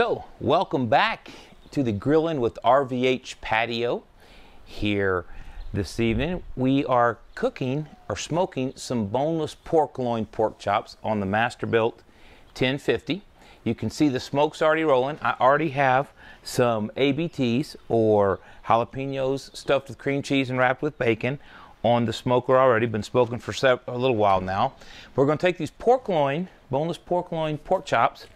So, welcome back to the Grillin' with RVH patio here this evening. We are cooking or smoking some boneless pork loin pork chops on the Masterbuilt 1050. You can see the smoke's already rolling. I already have some ABTs or jalapenos stuffed with cream cheese and wrapped with bacon on the smoker already. Been smoking for a little while now. We're going to take these pork loin, boneless pork loin pork chops,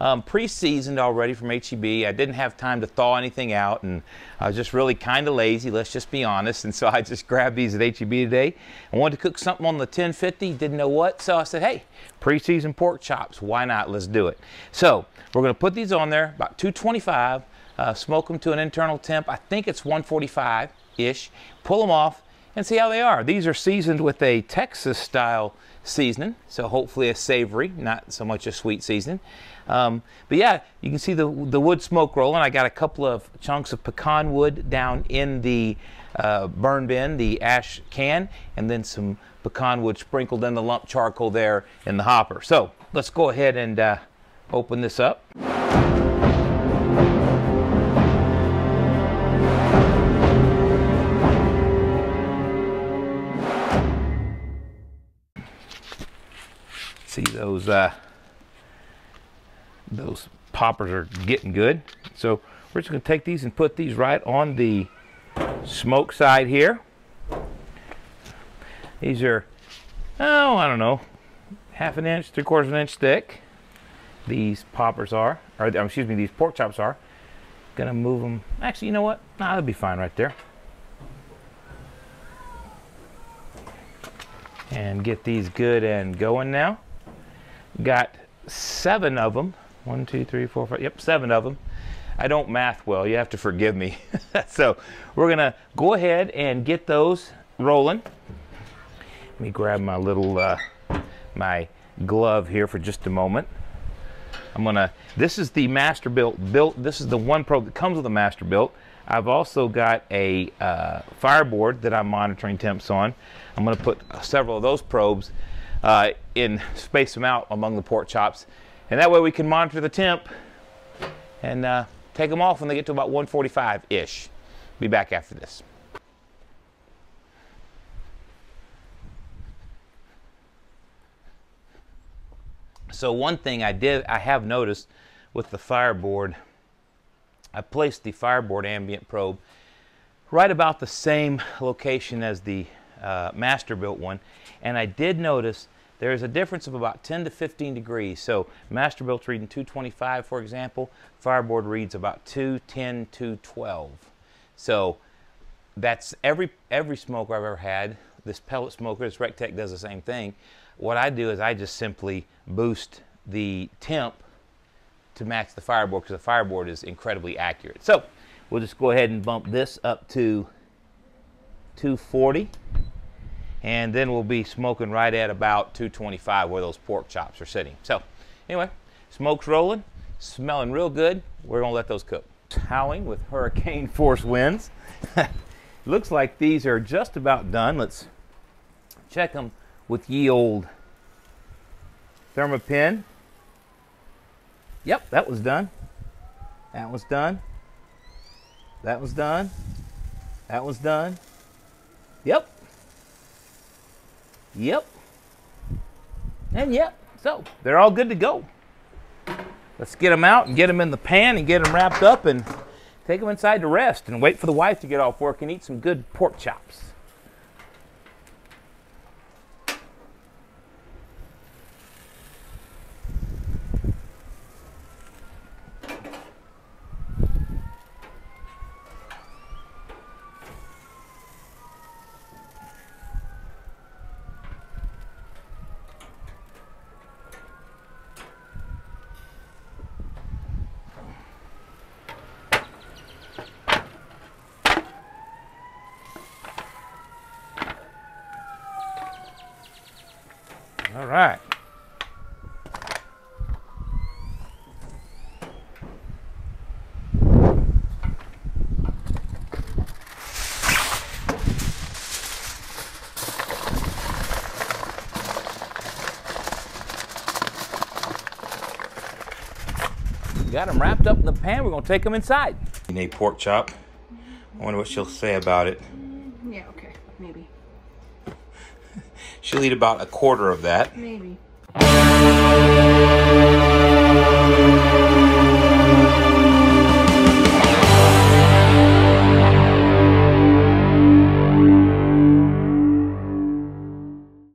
um, pre-seasoned already from HEB. I didn't have time to thaw anything out and I was just really kind of lazy, let's just be honest. And so I just grabbed these at HEB today. I wanted to cook something on the 1050, didn't know what. So I said, hey, pre-seasoned pork chops, why not? Let's do it. So we're gonna put these on there, about 225, uh, smoke them to an internal temp. I think it's 145-ish. Pull them off and see how they are. These are seasoned with a Texas style seasoning, so hopefully a savory, not so much a sweet seasoning. Um, but yeah, you can see the, the wood smoke rolling. I got a couple of chunks of pecan wood down in the uh, burn bin, the ash can, and then some pecan wood sprinkled in the lump charcoal there in the hopper. So let's go ahead and uh, open this up. See those uh, those poppers are getting good. So we're just going to take these and put these right on the smoke side here. These are, oh, I don't know, half an inch, three quarters of an inch thick. These poppers are, or excuse me, these pork chops are. Gonna move them. Actually, you know what? Nah, that'll be fine right there. And get these good and going now. Got seven of them. One, two, three, four, five. Yep, seven of them. I don't math well. You have to forgive me. so we're going to go ahead and get those rolling. Let me grab my little, uh, my glove here for just a moment. I'm going to, this is the Masterbuilt built. built, This is the one probe that comes with a Masterbuilt. I've also got a uh, fireboard that I'm monitoring temps on. I'm going to put several of those probes uh, in space them out among the pork chops. And that way we can monitor the temp and uh, take them off when they get to about 145-ish. Be back after this. So one thing I did, I have noticed with the fireboard, I placed the fireboard ambient probe right about the same location as the uh, Masterbuilt one. And I did notice there's a difference of about 10 to 15 degrees. So Masterbuilt's reading 225, for example. Fireboard reads about 210, 212. So that's every, every smoker I've ever had. This pellet smoker, this RecTec does the same thing. What I do is I just simply boost the temp to match the fireboard because the fireboard is incredibly accurate. So we'll just go ahead and bump this up to 240 and then we'll be smoking right at about 225 where those pork chops are sitting. So anyway, smoke's rolling, smelling real good. We're gonna let those cook. Howling with hurricane force winds. Looks like these are just about done. Let's check them with ye old Thermapen. Yep, that was done. That was done. That was done. That was done. Yep, Yep. And yep. So they're all good to go. Let's get them out and get them in the pan and get them wrapped up and take them inside to rest and wait for the wife to get off work and eat some good pork chops. Got them wrapped up in the pan. We're gonna take them inside. You need pork chop. I wonder what she'll say about it. Yeah, okay, maybe. she'll eat about a quarter of that. Maybe.